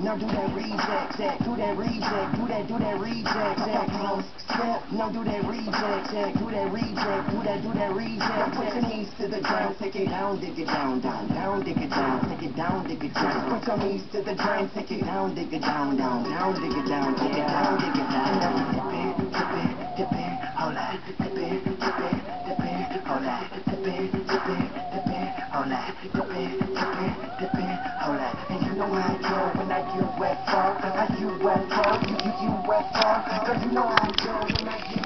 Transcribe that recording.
Now do that reject, that do that reject, do that, do that reject, that pounds, step, now do that reject, that do that reject, do that, do that reject, put your knees to the ground, take it down, dig it down, down, down, dig it down, take it down, dig it down, put your knees to the ground, take it down, dig it down, down, down, dig it down, take it down, dig it down, dip it, dip it, dip it, hold on you know how I go when I get wet, fall, I you wet, fall, you, wet, fall, cause you know how I go when I